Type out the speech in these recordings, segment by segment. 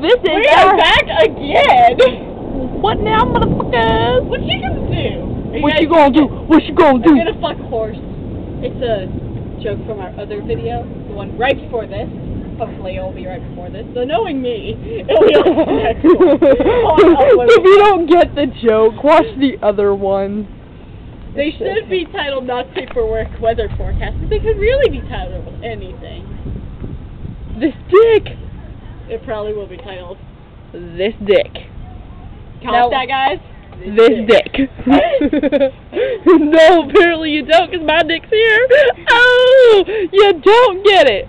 This is We our- are back again. What now, motherfuckers? What you gonna do? Are What you gonna do? What you gonna do? I'm gonna fuck horse. It's a joke from our other video, the one right before this. Hopefully it'll be right before this. So knowing me, it'll be on the next one. If you don't get the joke, watch the other one. They should be titled not paperwork weather forecast, but they could really be titled anything. This dick. It probably will be titled. This dick. Count Now- that, guys. This dick. no, apparently you don't, because my dick's here. Oh, you don't get it.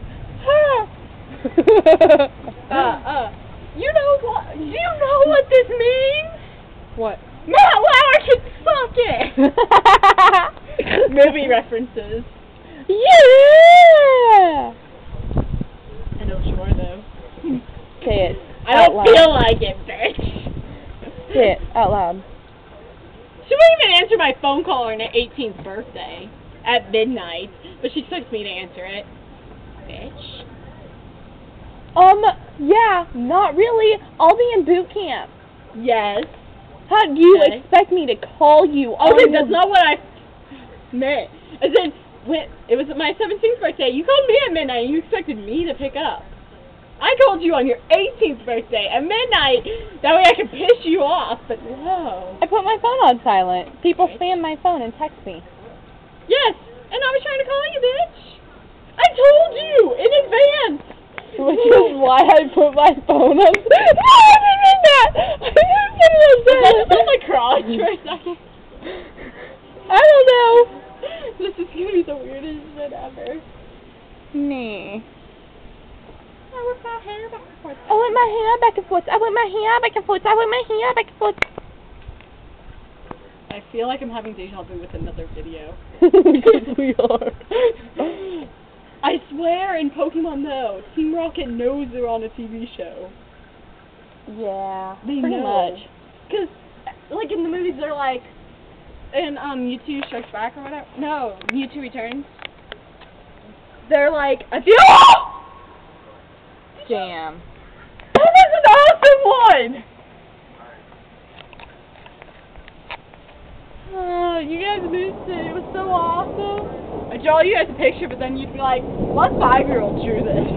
Uh, uh. You know what? Do you know what this means? what? Matt Lauer can suck it. Movie references. Yeah. I know though. Say it. I don't loud. feel like it, bitch. Say it out loud. She wouldn't even answer my phone call on her 18th birthday at midnight, but she expects me to answer it. Bitch. Um, yeah, not really. I'll be in boot camp. Yes. How do you Okay. expect me to call you? Oh, wait, that's not what I meant. I said, when it was my 17th birthday, you called me at midnight and you expected me to pick up. I called you on your 18th birthday at midnight. That way I could piss you off, but no. I put my phone on silent. People spam my phone and text me. Yes, and I was trying to call you, bitch. I told you in advance. Which is why I put my phone on. No, I didn't mean that. I didn't put it on That's silent. on my crotch for a second. I don't know. This is gonna be the weirdest shit ever. Nee. I whip my hair back and forth. I whip my hair back and forth. I whip my hair back and forth. I whip my hair back and forth. I feel like I'm having deja vu with another video. Because we are. I swear in Pokemon though, Team Rocket knows they're on a TV show. Yeah. They pretty know. much. Cause, like in the movies, they're like, in um Mewtwo Strikes Back or whatever. No, Mewtwo Returns. They're like, I feel. Damn. That was an awesome one. Oh, you guys missed it. It was so awesome. I draw you guys a picture, but then you'd be like, what five-year-old drew this?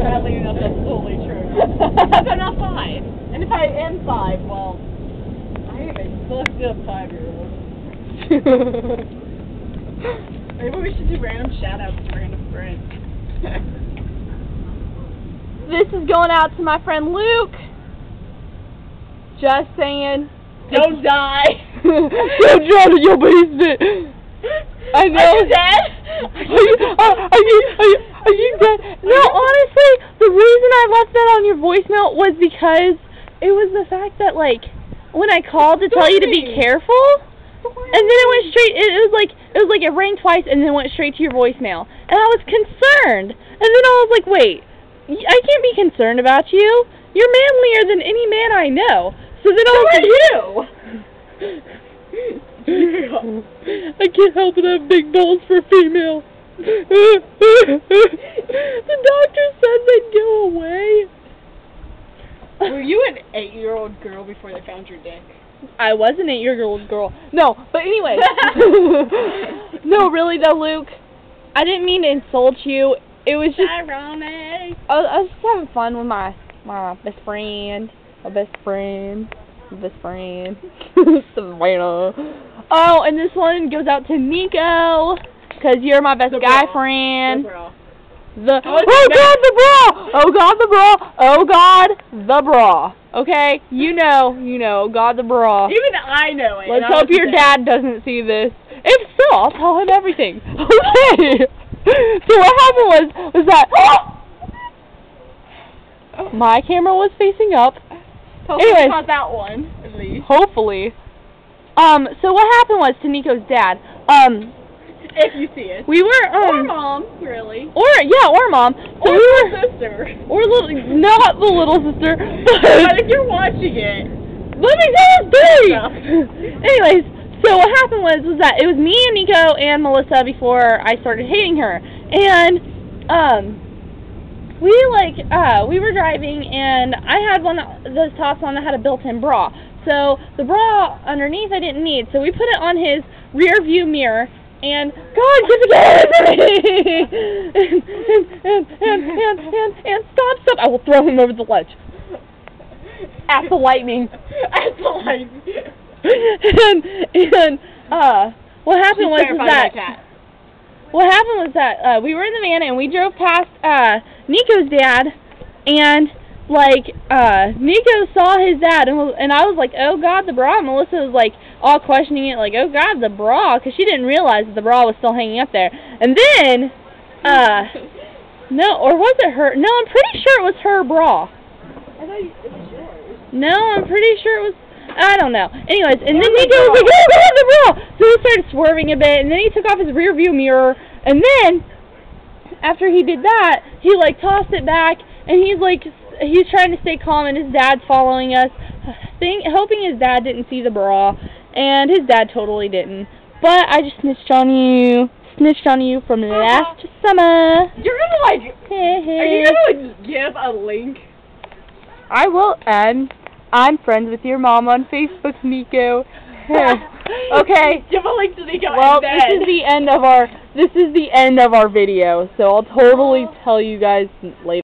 Sadly enough, that's totally true. I'm not five. And if I am five, well, I am a fucked up five-year-old. Maybe we should do random shout-outs to random friends. this is going out to my friend Luke. Just saying. Don't die. Don't drown in your basement. I know. Are you dead? Are you, are, are you, are you, are you dead? No, honestly, the reason I left that on your voicemail was because it was the fact that, like, when I called to tell you to be careful, and then it went straight, it, it was like, it was like it rang twice and then went straight to your voicemail. And I was concerned. And then I was like, wait, I can't be concerned about you. You're manlier than any man I know. So then I was like, "You." I can't help it. I have big balls for a female. the doctor said they'd go away. Were you an eight-year-old girl before they found your dick? I was an eight-year-old girl. No, but anyway. no, really though, Luke. I didn't mean to insult you. It was just Ironic. I was, I was just having fun with my my best friend, my best friend, my best friend, Savannah. Oh, and this one goes out to Niko, cause you're my best The guy bra. friend. The bra. The Oh, oh god the bra! Oh god the bra! Oh god the bra! Okay, you know, you know, God the bra. Even I know it. Let's hope your dad doesn't see this. If so, I'll tell him everything. Okay. So what happened was was that my camera was facing up. Hopefully Anyways. not that one, at least. Hopefully. Um. So what happened was to Niko's dad. Um. If you see it. We were Or um. mom, really. Or yeah, or mom. So Or we were. sister. Or little, not the little sister. But if you're watching it, Let me story. Anyways, so what happened was was that it was me and Niko and Melissa before I started hating her, and um, we like uh we were driving and I had one of those tops on that had a built-in bra. So the bra underneath I didn't need, so we put it on his rear view mirror and God get together and, and, and, and, and, and stop stop I will throw him over the ledge. At the lightning. At the lightning. and and uh what happened She's was is that that what happened was that uh, we were in the van and we drove past uh, Niko's dad, and like uh, Nico saw his dad, and was, and I was like, "Oh God, the bra." And Melissa was like all questioning it, like, "Oh God, the bra," because she didn't realize that the bra was still hanging up there. And then, uh, no, or was it her? No, I'm pretty sure it was her bra. I thought you, it was yours. No, I'm pretty sure it was. I don't know. Anyways, and then was Niko the was like, bra. "Oh God, the bra!" So he started swerving a bit, and then he took off his rear view mirror, and then after he did that, he like tossed it back, and he's like, he's trying to stay calm, and his dad's following us, think, hoping his dad didn't see the bra, and his dad totally didn't. But I just snitched on you, snitched on you from uh-huh. last summer. You're gonna like. Are you gonna like give a link? I will end. I'm friends with your mom on Facebook, Niko. okay. Give a link to the Well, this is the end of our this is the end of our video. So I'll totally tell you guys later.